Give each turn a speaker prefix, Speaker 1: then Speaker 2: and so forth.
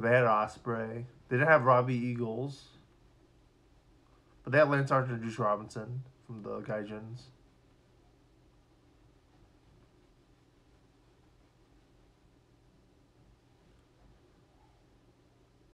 Speaker 1: But they had Osprey. They didn't have Robbie Eagles. But they had Lance Archer and Juice Robinson from the Gaijins.